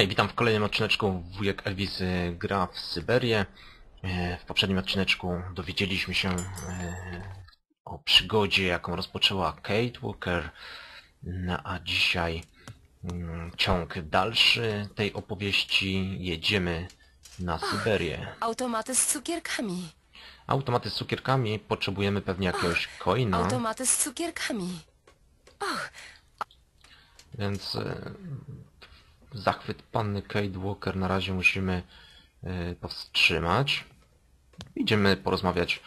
Hej, witam w kolejnym odcineczku Wujek Elvis y, gra w Syberię. E, W poprzednim odcineczku dowiedzieliśmy się e, o przygodzie, jaką rozpoczęła Kate Walker, no, a dzisiaj mm, ciąg dalszy tej opowieści. Jedziemy na Syberię. Automaty z cukierkami. Automaty z cukierkami, potrzebujemy pewnie jakiegoś coina, Automaty z cukierkami. więc e, zachwyt panny Kate Walker na razie musimy e, powstrzymać. Idziemy porozmawiać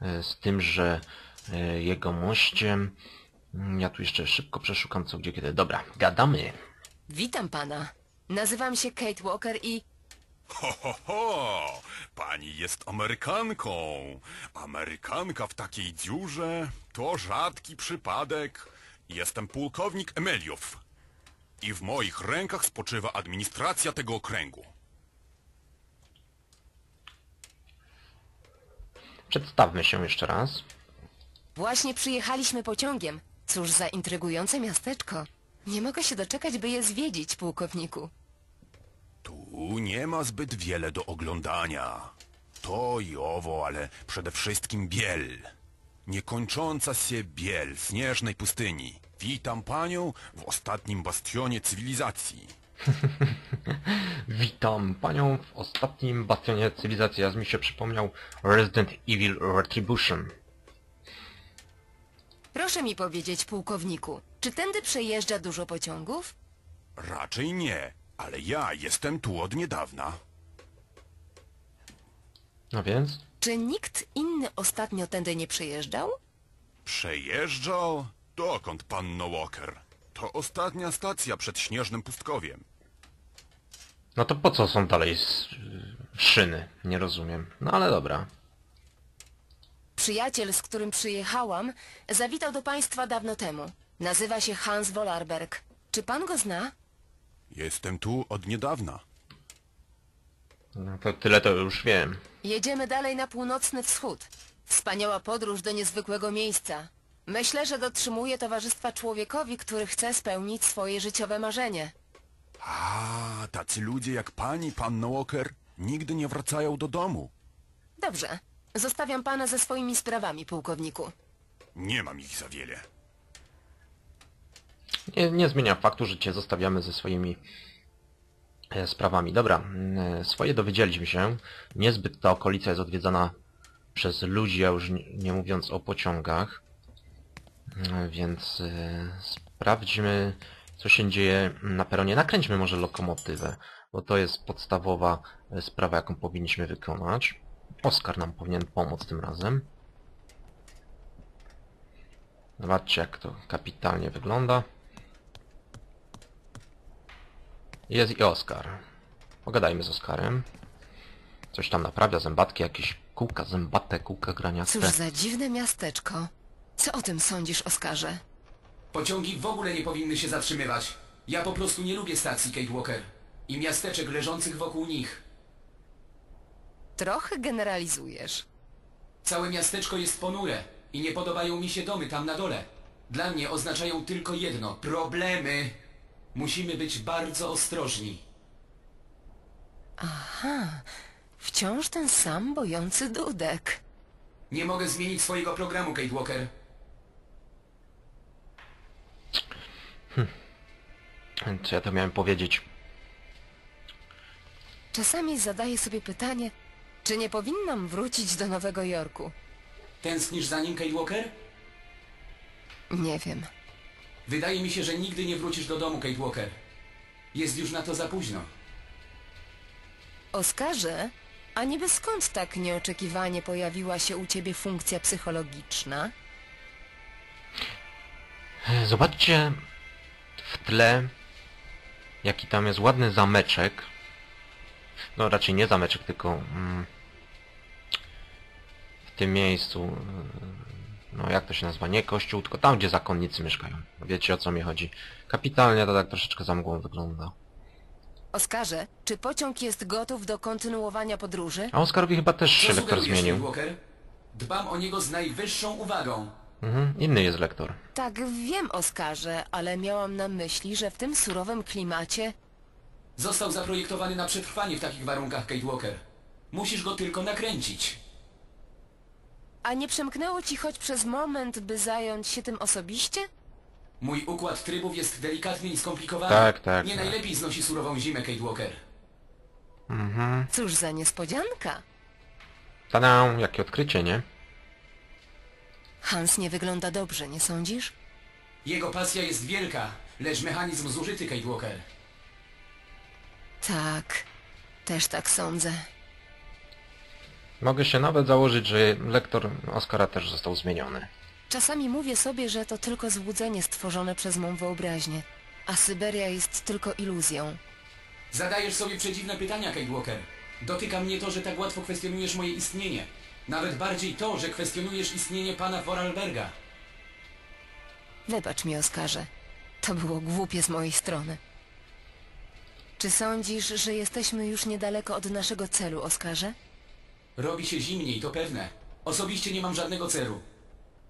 e, z tym, że e, jego mościem. Ja tu jeszcze szybko przeszukam co gdzie kiedy. Dobra, gadamy. Witam pana. Nazywam się Kate Walker i... Ho, ho, ho! Pani jest Amerykanką. Amerykanka w takiej dziurze to rzadki przypadek. Jestem pułkownik Emeliow. I w moich rękach spoczywa administracja tego okręgu. Przedstawmy się jeszcze raz. Właśnie przyjechaliśmy pociągiem. Cóż za intrygujące miasteczko. Nie mogę się doczekać, by je zwiedzić, pułkowniku. Tu nie ma zbyt wiele do oglądania. To i owo, ale przede wszystkim biel. Niekończąca się biel śnieżnej pustyni. Witam panią w ostatnim bastionie cywilizacji. Witam panią w ostatnim bastionie cywilizacji. Aż mi się przypomniał Resident Evil Retribution. Proszę mi powiedzieć, pułkowniku, czy tędy przejeżdża dużo pociągów? Raczej nie, ale ja jestem tu od niedawna. No więc? Czy nikt inny ostatnio tędy nie przejeżdżał? Przejeżdżał? Dokąd, panno Walker? To ostatnia stacja przed śnieżnym pustkowiem. No to po co są dalej s- szyny? Nie rozumiem. No ale dobra. Przyjaciel, z którym przyjechałam, zawitał do państwa dawno temu. Nazywa się Hans Wollerberg. Czy pan go zna? Jestem tu od niedawna. No to tyle to już wiem. Jedziemy dalej na północny wschód. Wspaniała podróż do niezwykłego miejsca. Myślę, że dotrzymuje towarzystwa człowiekowi, który chce spełnić swoje życiowe marzenie. A, tacy ludzie jak pani, panno Walker, nigdy nie wracają do domu. Dobrze. Zostawiam pana ze swoimi sprawami, pułkowniku. Nie mam ich za wiele. Nie, nie zmienia faktu, że cię zostawiamy ze swoimi e, sprawami. Dobra, mm, swoje dowiedzieliśmy się. Niezbyt ta okolica jest odwiedzana przez ludzi, a już nie, nie mówiąc o pociągach. Mm, Więc e, sprawdźmy, co się dzieje na peronie. Nakręćmy może lokomotywę, bo to jest podstawowa e, sprawa, jaką powinniśmy wykonać. Oskar nam powinien pomóc tym razem. Zobaczcie, jak to kapitalnie wygląda. Jest i Oskar. Pogadajmy z Oskarem. Coś tam naprawia, zębatki, jakieś kółka zębate, kółka graniaste. Cóż za dziwne miasteczko. Co o tym sądzisz, Oskarze? Pociągi w ogóle nie powinny się zatrzymywać. Ja po prostu nie lubię stacji Kate Walker i miasteczek leżących wokół nich. Trochę generalizujesz. Całe miasteczko jest ponure i nie podobają mi się domy tam na dole. Dla mnie oznaczają tylko jedno problemy. Musimy być bardzo ostrożni. Wciąż ten sam bojący dudek. Nie mogę zmienić swojego programu, Kate Walker. Co ja to miałem powiedzieć? Czasami zadaję sobie pytanie, czy nie powinnam wrócić do Nowego Jorku. Tęsknisz za nim, Kate Walker? Nie wiem. Wydaje mi się, że nigdy nie wrócisz do domu, Kate Walker. Jest już na to za późno. Oskarze, a niby skąd tak nieoczekiwanie pojawiła się u ciebie funkcja psychologiczna? Zobaczcie w tle, jaki tam jest ładny zameczek. No raczej nie zameczek, tylko mm, w tym miejscu. mm, No jak to się nazywa? Nie kościół, tylko tam, gdzie zakonnicy mieszkają. Wiecie o co mi chodzi. Kapitalnie to tak troszeczkę za mgłą wygląda. Oskarze, czy pociąg jest gotów do kontynuowania podróży? A Oskarowi chyba też się Co lektor sugerujesz, zmienił. Walker? Dbam o niego z najwyższą uwagą. Mhm, inny jest lektor. Tak, wiem, Oskarze, ale miałam na myśli, że w tym surowym klimacie Został zaprojektowany na przetrwanie w takich warunkach, Kate Walker. Musisz go tylko nakręcić. A nie przemknęło ci choć przez moment, by zająć się tym osobiście? Mój układ trybów jest delikatny i skomplikowany. Tak, tak, Nie tak. najlepiej znosi surową zimę, Kate Walker. Cóż za niespodzianka. Tada, jakie odkrycie, nie? Hans nie wygląda dobrze, nie sądzisz? Jego pasja jest wielka, lecz mechanizm zużyty, Kate Walker. Tak, też tak sądzę. Mogę się nawet założyć, że lektor Oscara też został zmieniony. Czasami mówię sobie, że to tylko złudzenie stworzone przez mą wyobraźnię, a Syberia jest tylko iluzją. Zadajesz sobie przedziwne pytania, Kate Walker. Dotyka mnie to, że tak łatwo kwestionujesz moje istnienie. Nawet bardziej to, że kwestionujesz istnienie pana Vorarlberga. Wybacz mi, Oskarze. To było głupie z mojej strony. Czy sądzisz, że jesteśmy już niedaleko od naszego celu, Oskarze? Robi się zimniej, to pewne. Osobiście nie mam żadnego celu.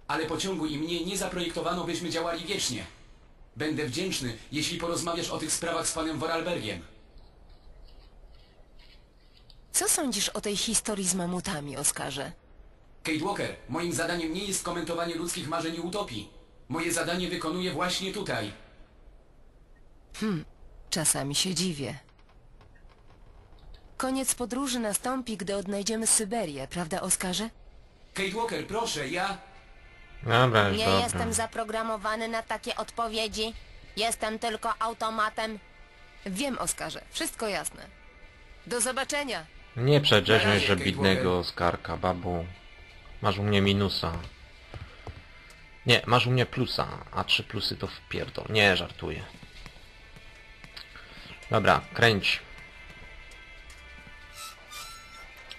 Ale pociągu i mnie nie zaprojektowano, byśmy działali wiecznie. Będę wdzięczny, jeśli porozmawiasz o tych sprawach z panem Vorarlbergiem. Co sądzisz o tej historii z mamutami, Oskarze? Kate Walker, moim zadaniem nie jest komentowanie ludzkich marzeń i utopii. Moje zadanie wykonuję właśnie tutaj. Czasami się dziwię. Koniec podróży nastąpi, gdy odnajdziemy Syberię, prawda, Oskarze? Kate Walker, proszę, ja... Dobra, już Nie dobra. jestem zaprogramowany na takie odpowiedzi. Jestem tylko automatem. Wiem, Oskarze, wszystko jasne. Do zobaczenia! Nie razie, że bidnego. Oskarka, babu. Masz u mnie minusa. Nie, masz u mnie plusa, a trzy plusy to wpierdol. Nie, żartuję. Dobra, kręć.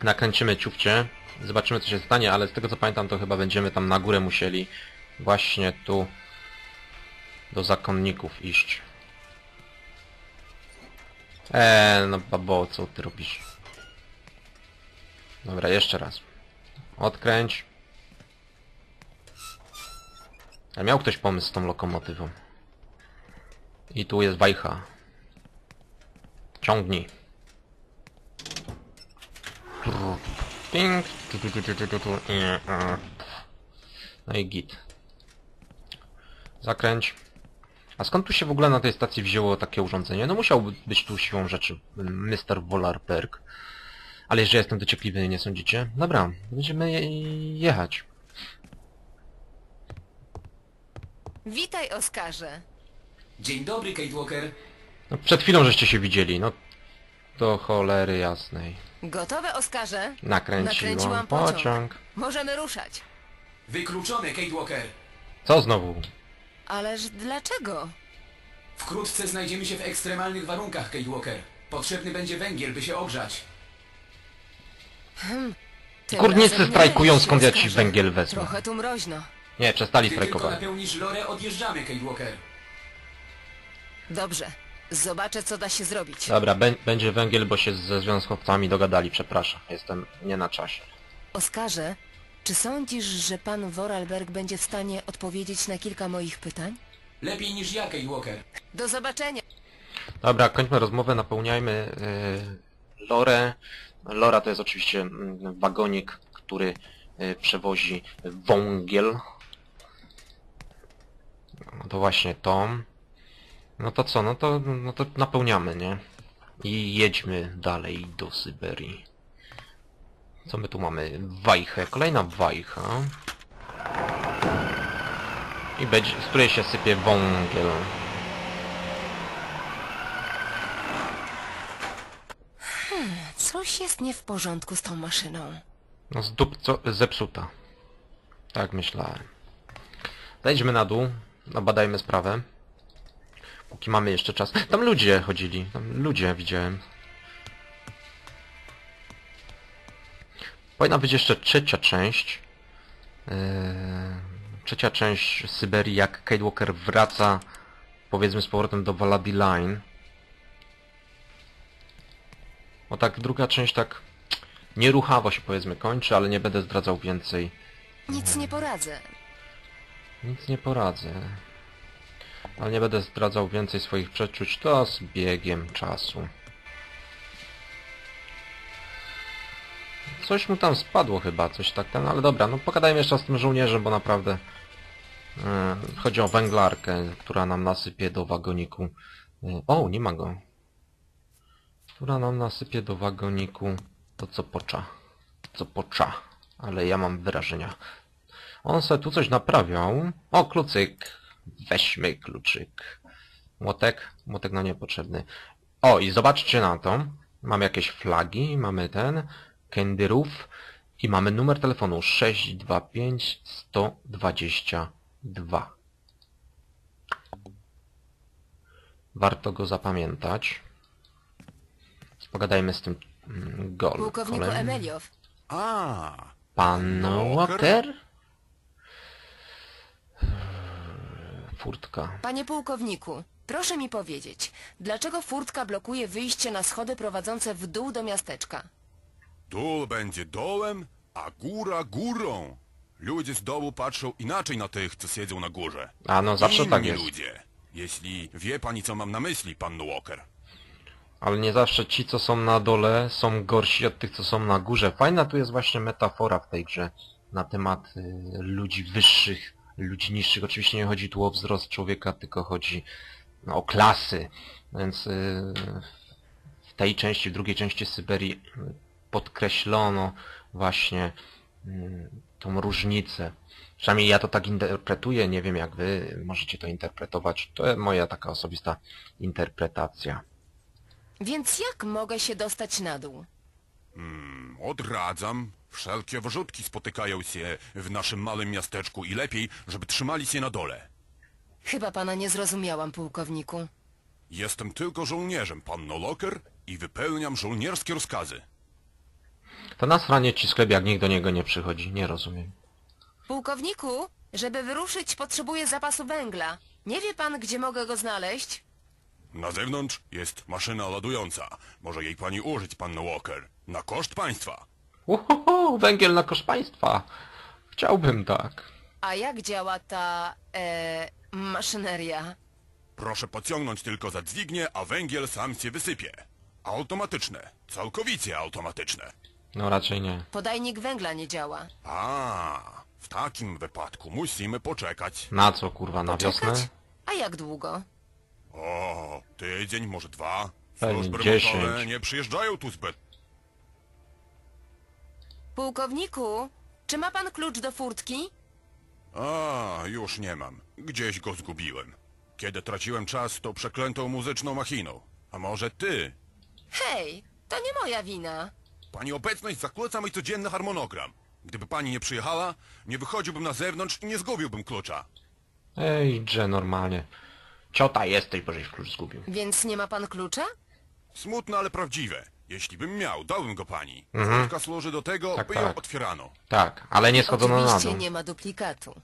Nakręcimy ciufcie. Zobaczymy co się stanie, ale z tego co pamiętam to chyba będziemy tam na górę musieli właśnie tu do zakonników iść. Eee, no babo, co ty robisz? Dobra, jeszcze raz. Odkręć. A miał ktoś pomysł z tą lokomotywą. I tu jest wajcha. Ciągnij. Ping. No i git. Zakręć. A skąd tu się w ogóle na tej stacji wzięło takie urządzenie? No musiał być tu siłą rzeczy Mr. Wolarberg. Ale jeszcze jestem dociekliwy, nie sądzicie? Dobra, będziemy je jechać. Witaj, Oskarze! Dzień dobry, Kate Walker. No, przed chwilą żeście się widzieli, no do cholery jasnej. Gotowe, Oskarze? Nakręciłam, Nakręciłam pociąg. pociąg. Możemy ruszać. Wykluczone, Kate Walker. Co znowu? Ależ dlaczego? Wkrótce znajdziemy się w ekstremalnych warunkach, Kate Walker. Potrzebny będzie węgiel, by się ogrzać. Tym Górnicy razem strajkują, skąd ja ci węgiel wezmę? Trochę tu mroźno. Nie, przestali Gdy tylko strajkować. napełnisz lorę, odjeżdżamy, Kate Walker. Dobrze. Zobaczę, co da się zrobić. Dobra, bę- będzie węgiel, bo się ze związkowcami dogadali, przepraszam. Jestem nie na czasie. Oskarze, czy sądzisz, że pan Vorarlberg będzie w stanie odpowiedzieć na kilka moich pytań? Lepiej niż ja, Kate Walker. Do zobaczenia! Dobra, kończmy rozmowę, napełniajmy yy, lorę. Lora to jest oczywiście mm, wagonik, który yy, przewozi wągiel. No to właśnie to. No to co, no to, no to napełniamy, nie? I jedźmy dalej do Syberii. Co my tu mamy? Wajchę, kolejna wajcha. I będzie, z której się sypie wągiel. Coś jest nie w porządku z tą maszyną. No z dup co zepsuta. Tak myślałem. Zejdźmy na dół, badajmy sprawę. Póki mamy jeszcze czas. Tam ludzie chodzili, tam ludzie widziałem. Powinna być jeszcze trzecia część. Eee, trzecia część Syberii, jak Kate Walker wraca, powiedzmy z powrotem do Valadi Line. Bo tak druga część tak nieruchawo się powiedzmy kończy, ale nie będę zdradzał więcej. Nic nie poradzę. Nic nie poradzę. Ale nie będę zdradzał więcej swoich przeczuć, to z biegiem czasu. Coś mu tam spadło chyba, coś tak ten, ale dobra, no pogadajmy jeszcze z tym żołnierzem, bo naprawdę e, chodzi o węglarkę, która nam nasypie do wagoniku. E, o, nie ma go. Która nam nasypie do wagoniku to co pocza. Co pocza. Ale ja mam wyrażenia. On se tu coś naprawiał. O, klucyk. Weźmy kluczyk. Młotek? Młotek no niepotrzebny. O, i zobaczcie na to. Mamy jakieś flagi, mamy ten, kendyrów i mamy numer telefonu 625 122. Warto go zapamiętać. Pogadajmy z tym mm, gol. Pułkowniku kolem. Emeliow, A, Pan Walker? Walker? Furtka. panie pułkowniku, proszę mi powiedzieć, dlaczego furtka blokuje wyjście na schody prowadzące w dół do miasteczka? dół będzie dołem, a góra górą. Ludzie z dołu patrzą inaczej na tych, co siedzą na górze. A no zawsze Inni tak jest. ludzie. Jeśli wie pani, co mam na myśli, pan Walker. Ale nie zawsze ci, co są na dole, są gorsi od tych, co są na górze. Fajna tu jest właśnie metafora w tej grze na temat y, ludzi wyższych, ludzi niższych. Oczywiście nie chodzi tu o wzrost człowieka, tylko chodzi no, o klasy. Więc y, w tej części, w drugiej części Syberii y, podkreślono właśnie y, tą różnicę. Przynajmniej ja to tak interpretuję, nie wiem jak wy możecie to interpretować. To moja taka osobista interpretacja. Więc jak mogę się dostać na dół? Odradzam. Wszelkie wrzutki spotykają się w naszym małym miasteczku i lepiej, żeby trzymali się na dole. Chyba pana nie zrozumiałam, pułkowniku. Jestem tylko żołnierzem, panno Locker, i wypełniam żołnierskie rozkazy. To na stronie ci sklep, jak nikt do niego nie przychodzi. Nie rozumiem. Pułkowniku, żeby wyruszyć potrzebuję zapasu węgla. Nie wie pan, gdzie mogę go znaleźć? Na zewnątrz jest maszyna ładująca. Może jej pani użyć, panno Walker. Na koszt państwa. Uhoho, węgiel na koszt państwa. Chciałbym tak. A jak działa ta... E, maszyneria? Proszę pociągnąć tylko za dźwignię, a węgiel sam się wysypie. Automatyczne. Całkowicie automatyczne. No raczej nie. Podajnik węgla nie działa. A, w takim wypadku musimy poczekać. Na co kurwa, na wiosnę? Czekać? A jak długo? O, tydzień, może dwa. Pewnie Służby dziesięć. remontowe nie przyjeżdżają tu zbyt. Pułkowniku, czy ma pan klucz do furtki? A, już nie mam. Gdzieś go zgubiłem. Kiedy traciłem czas, to przeklętą muzyczną machiną. A może ty? Hej, to nie moja wina. Pani obecność zakłóca mój codzienny harmonogram. Gdyby pani nie przyjechała, nie wychodziłbym na zewnątrz i nie zgubiłbym klucza. Ej, drze normalnie. Ciota jesteś, bo żeś klucz zgubił. Więc nie ma pan klucza? Smutne, ale prawdziwe. Jeśli bym miał, dałbym go pani. Furtka służy do tego, Mhm. Tak, by tak. ją otwierano. Tak, ale nie schodzono na Oczywiście dół. nie ma duplikatu.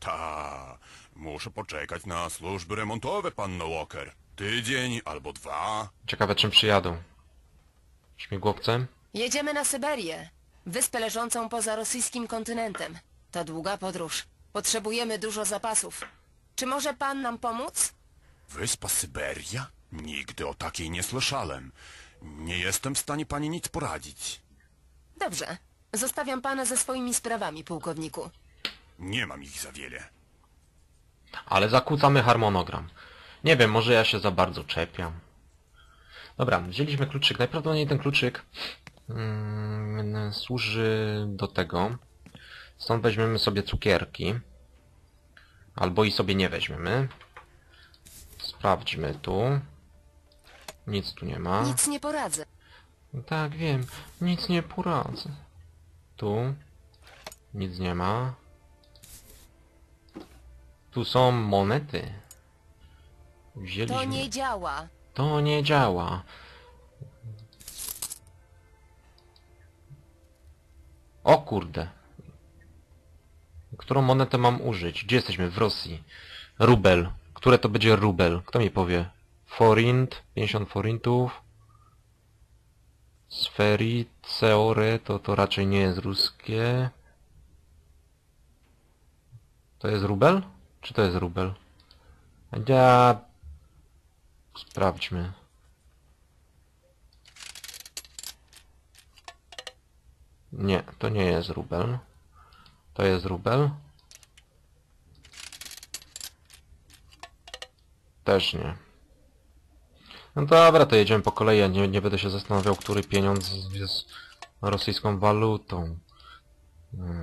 Ta, muszę poczekać na służby remontowe, panno Walker. Tydzień albo dwa. Ciekawe czym przyjadą. Śmigłowcem? Jedziemy na Syberię, wyspę leżącą poza rosyjskim kontynentem. To długa podróż. Potrzebujemy dużo zapasów. Czy może pan nam pomóc? Wyspa Syberia? Nigdy o takiej nie słyszałem. Nie jestem w stanie pani nic poradzić. Dobrze. Zostawiam pana ze swoimi sprawami, pułkowniku. Nie mam ich za wiele. Ale zakłócamy harmonogram. Nie wiem, może ja się za bardzo czepiam. Dobra, wzięliśmy kluczyk. Najprawdopodobniej ten kluczyk mm, służy do tego. Stąd weźmiemy sobie cukierki. Albo i sobie nie weźmiemy. Sprawdźmy tu. Nic tu nie ma. Nic nie poradzę. Tak, wiem. Nic nie poradzę. Tu. Nic nie ma. Tu są monety. Wzięliśmy. To nie działa. To nie działa. O kurde. Którą monetę mam użyć? Gdzie jesteśmy? W Rosji. Rubel. Które to będzie rubel? Kto mi powie? Forint. 50 forintów. Sferi, Ceore, to to raczej nie jest ruskie. To jest rubel? Czy to jest rubel? Ja... Sprawdźmy. Nie, to nie jest rubel. To jest rubel. Też nie. No dobra, to jedziemy po kolei, ja nie, nie będę się zastanawiał, który pieniądz jest rosyjską walutą.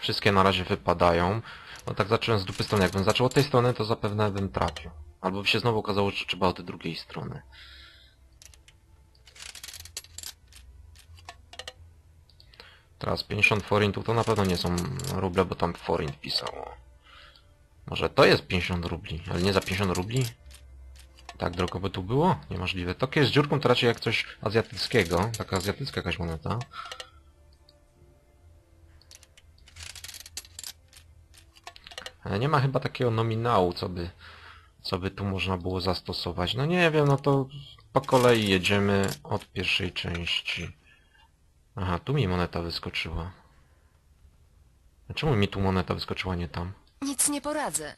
Wszystkie na razie wypadają. No tak zacząłem z dupy strony. Jakbym zaczął od tej strony, to zapewne bym trafił. Albo by się znowu okazało, że trzeba od drugiej strony. Teraz 50 forintów to na pewno nie są ruble, bo tam forint pisało. Może to jest 50 rubli, ale nie za 50 rubli? Tak drogo by tu było? Niemożliwe. To jest dziurką to raczej jak coś azjatyckiego. Taka azjatycka jakaś moneta. Ale nie ma chyba takiego nominału, co by, co by tu można było zastosować. No nie wiem, no to po kolei jedziemy od pierwszej części. Aha, tu mi moneta wyskoczyła. Czemu mi tu moneta wyskoczyła, nie tam? Nic nie poradzę.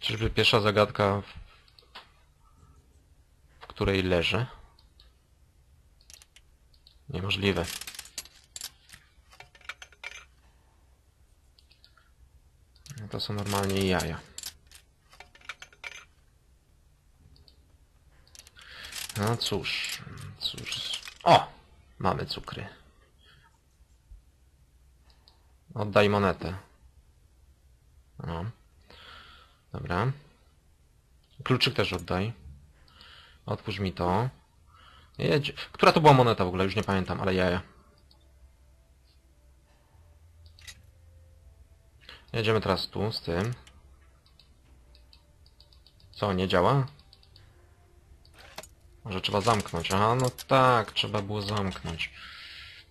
Czyżby pierwsza zagadka, w, której leżę? Niemożliwe. No to są normalnie jaja. No cóż, cóż. O! Mamy cukry. Oddaj monetę. No. Dobra. Kluczyk też oddaj. Otwórz mi to. Jedź. Która to była moneta w ogóle? Już nie pamiętam, ale jaja. Jedziemy teraz tu z tym. Co, nie działa? Może trzeba zamknąć. Aha, no tak, trzeba było zamknąć.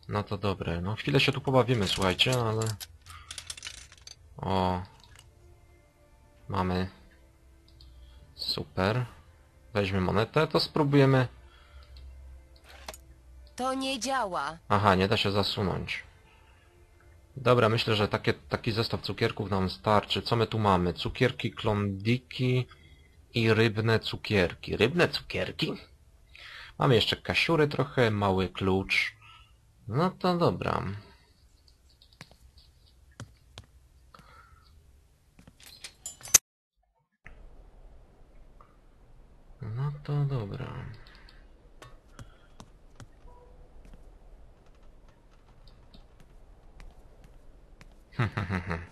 No to dobre. No chwilę się tu pobawimy, słuchajcie, ale... O, Mamy. Super. Weźmy monetę, to spróbujemy. To nie działa. Aha, nie da się zasunąć. Dobra, myślę, że takie, taki zestaw cukierków nam starczy. Co my tu mamy? Cukierki, klondiki i rybne cukierki. Rybne cukierki? Mamy jeszcze kasiury trochę, mały klucz. No to dobra. No to dobra.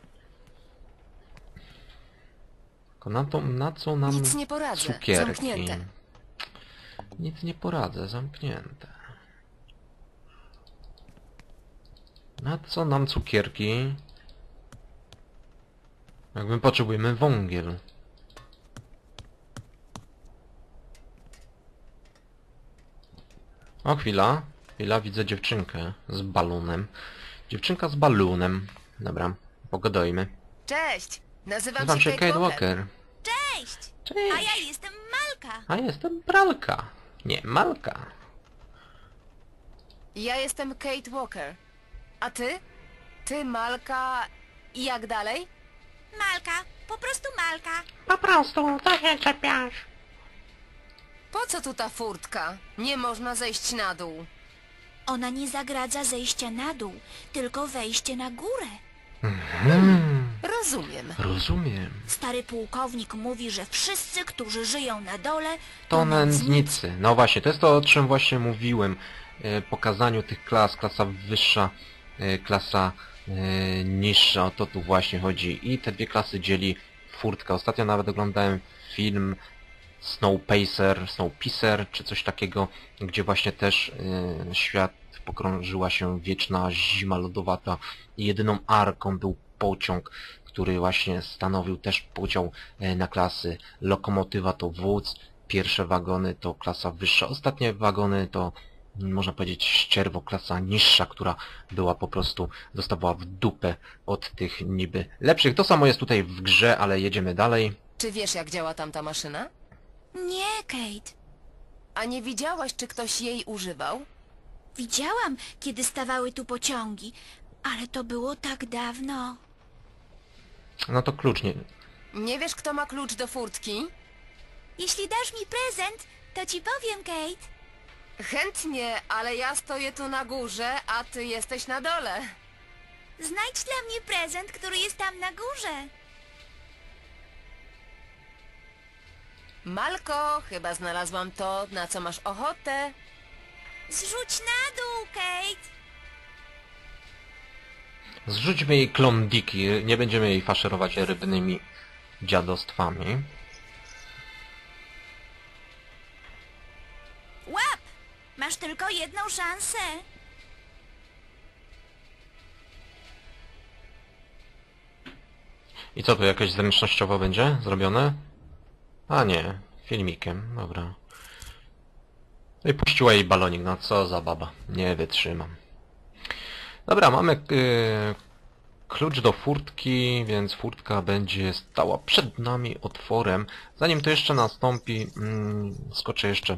Tylko na, to, na co nam Nic nie poradzę. cukierki? Zamknięte. Nic nie poradzę, zamknięte. Na co nam cukierki? Jakby potrzebujemy wągiel. O, chwila. Chwila, widzę dziewczynkę z balonem. Dziewczynka z balonem. Dobra, pogadajmy. Cześć! Nazywam, Nazywam się Kate Walker. Walker. Cześć! Cześć! A ja jestem Malka. A jestem pralka. Nie, malka. Ja jestem Kate Walker. A ty? Ty, Malka... I jak dalej? Malka, po prostu Malka. Po prostu, to się czepiasz. Po co tu ta furtka? Nie można zejść na dół. Ona nie zagradza zejścia na dół, tylko wejście na górę. Rozumiem. Rozumiem. Stary pułkownik mówi, że wszyscy, którzy żyją na dole, To nędznicy. No właśnie, to jest to, o czym właśnie mówiłem. E, pokazaniu tych klas. Klasa wyższa, e, klasa e, niższa. O to tu właśnie chodzi. I te dwie klasy dzieli furtka. Ostatnio nawet oglądałem film Snowpacer, Snowpiercer, czy coś takiego, gdzie właśnie też e, świat pokrążyła się wieczna zima lodowata i jedyną arką był pociąg, który właśnie stanowił też podział e, na klasy. Lokomotywa to wódz, pierwsze wagony to klasa wyższa, ostatnie wagony to mm, można powiedzieć ścierwo, klasa niższa, która była po prostu, dostawała w dupę od tych niby lepszych. To samo jest tutaj w grze, ale jedziemy dalej. Czy wiesz, jak działa tamta maszyna? Nie, Kate. A nie widziałaś, czy ktoś jej używał? Widziałam, kiedy stawały tu pociągi, ale to było tak dawno. No to klucz nie... Nie wiesz, kto ma klucz do furtki? Jeśli dasz mi prezent, to ci powiem, Kate. Chętnie, ale ja stoję tu na górze, a ty jesteś na dole. Znajdź dla mnie prezent, który jest tam na górze. Malko, chyba znalazłam to, na co masz ochotę. Zrzuć na dół, Kate. Zrzućmy jej klondiki, nie będziemy jej faszerować rybnymi dziadostwami. Łap! Masz tylko jedną szansę. I co, to jakieś zręcznościowo będzie zrobione? A nie, filmikiem, dobra. No i puściła jej balonik, no co za baba, nie wytrzymam. Dobra, mamy y, klucz do furtki, więc furtka będzie stała przed nami otworem. Zanim to jeszcze nastąpi, mm, skoczę jeszcze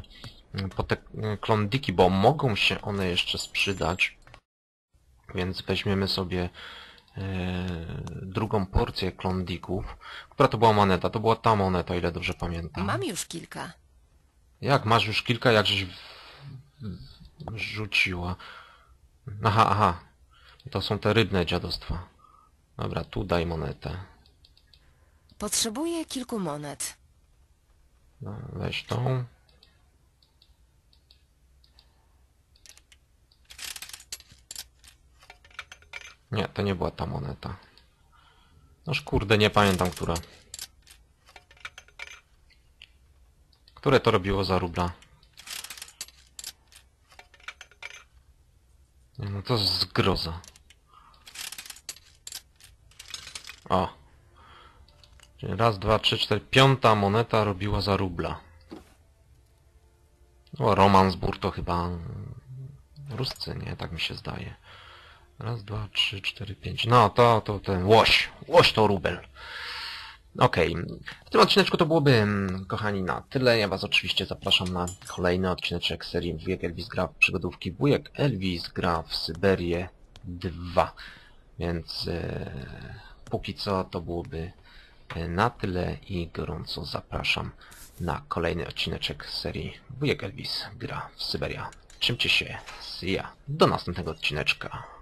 mm, po te y, klondiki, bo mogą się one jeszcze sprzydać. Więc weźmiemy sobie e, drugą porcję klondików. Która to była moneta? To była ta moneta, ile dobrze pamiętam. Mam już kilka. Jak masz już kilka, jak żeś w... w- rzuciła. Aha, aha. To są te rybne dziadostwa. Dobra, tu daj monetę. Potrzebuję kilku monet. No, weź tą. Nie, to nie była ta moneta. Noż kurde, nie pamiętam, która. Które to robiło za rubla? Nie, No to zgroza. O. Czyli raz, dwa, trzy, cztery. Piąta moneta robiła za rubla. O, Romansburg to chyba... mm, Ruscy, nie? Tak mi się zdaje. Raz, dwa, trzy, cztery, pięć. No, to, to ten łoś. Łoś to rubel. Okej. W tym odcineczku to byłoby, mm, kochani, na tyle. Ja was oczywiście zapraszam na kolejny odcineczek serii Wujek Elvis gra w przygodówki. Wujek Elvis gra w Syberię 2. Więc e, póki co to byłoby e, na tyle i gorąco zapraszam na kolejny odcineczek serii Wujek Elvis gra w Syberia. Trzymcie się, ya. Do następnego odcineczka.